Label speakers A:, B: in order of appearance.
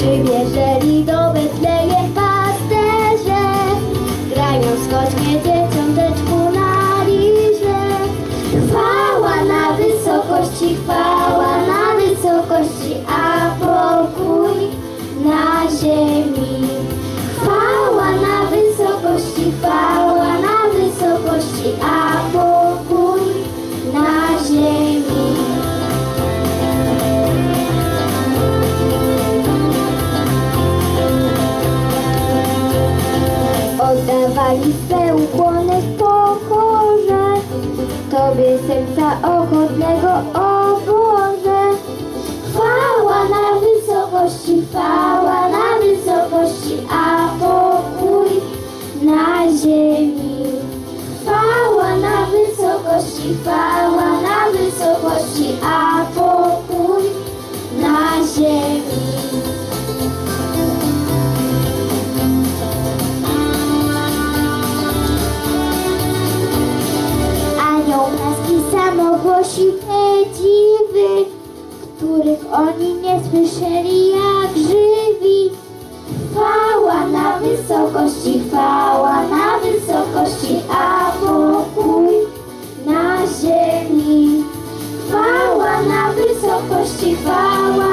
A: Przybierzeli do Betlejem pasterze, grają skocznie dzieciąteczku na liże. Chwała na wysokości, chwała Oddawali swe ukłony w pokorze. Tobie serca ochotnego, o głosił dziwy, których oni nie słyszeli jak żywi. Chwała na wysokości, chwała na wysokości, a pokój na ziemi. Chwała na wysokości, chwała